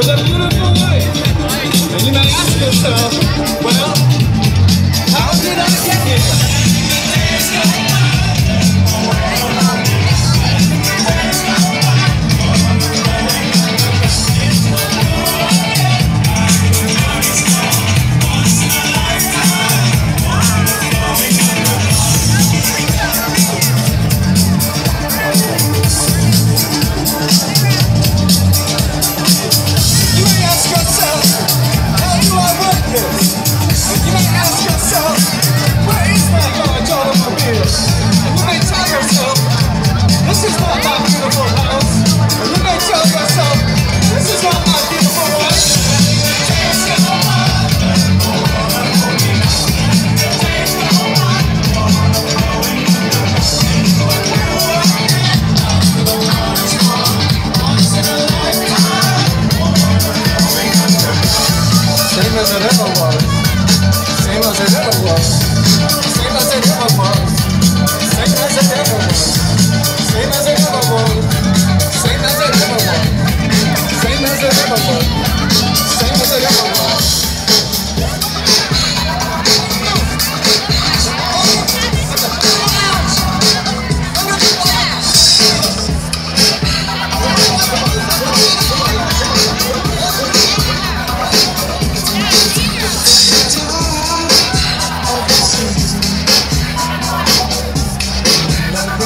with a little Sem as I never was. Same as I never was. Same as